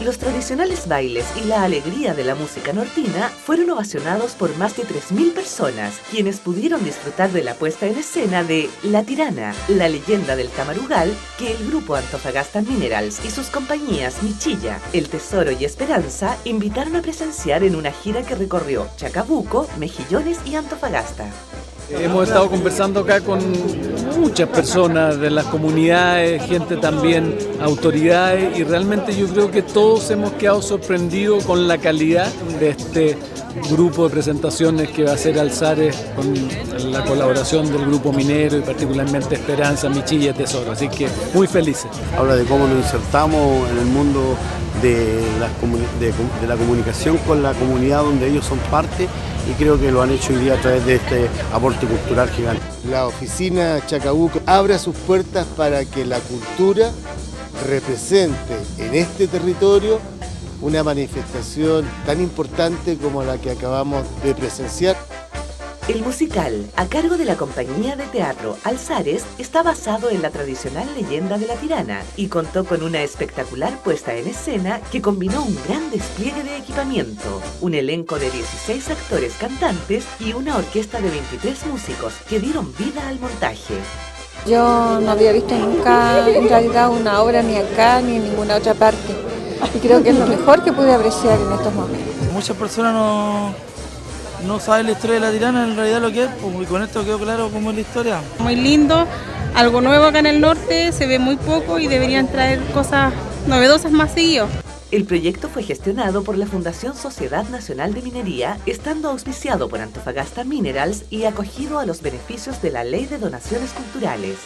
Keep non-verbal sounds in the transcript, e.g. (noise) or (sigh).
Los tradicionales bailes y la alegría de la música nortina fueron ovacionados por más de 3.000 personas, quienes pudieron disfrutar de la puesta en escena de La Tirana, la leyenda del Tamarugal, que el grupo Antofagasta Minerals y sus compañías Michilla, El Tesoro y Esperanza invitaron a presenciar en una gira que recorrió Chacabuco, Mejillones y Antofagasta. Hemos estado conversando acá con muchas personas de las comunidades, gente también, autoridades, y realmente yo creo que todos hemos quedado sorprendidos con la calidad de este grupo de presentaciones que va a hacer Alzares con la colaboración del grupo minero y particularmente Esperanza, Michilla y Tesoro. Así que muy felices. Habla de cómo nos insertamos en el mundo de la, de, la comunicación con la comunidad donde ellos son parte y creo que lo han hecho hoy día a través de este aporte cultural gigante. La oficina Chacabuco abre sus puertas para que la cultura represente en este territorio una manifestación tan importante como la que acabamos de presenciar. El musical, a cargo de la compañía de teatro Alzares, está basado en la tradicional leyenda de la tirana y contó con una espectacular puesta en escena que combinó un gran despliegue de equipamiento, un elenco de 16 actores cantantes y una orquesta de 23 músicos que dieron vida al montaje. Yo no había visto nunca en realidad una obra ni acá ni en ninguna otra parte (laughs) y creo que es lo mejor que pude apreciar en estos momentos. Muchas personas no no sabe la historia de la tirana en realidad lo que es, pues, y con esto quedó claro cómo es la historia. Muy lindo, algo nuevo acá en el norte, se ve muy poco y deberían traer cosas novedosas más seguido. El proyecto fue gestionado por la Fundación Sociedad Nacional de Minería, estando auspiciado por Antofagasta Minerals y acogido a los beneficios de la Ley de Donaciones Culturales.